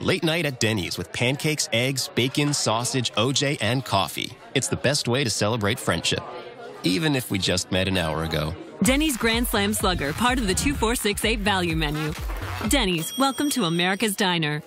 Late night at Denny's with pancakes, eggs, bacon, sausage, OJ, and coffee. It's the best way to celebrate friendship, even if we just met an hour ago. Denny's Grand Slam Slugger, part of the 2468 value menu. Denny's, welcome to America's Diner.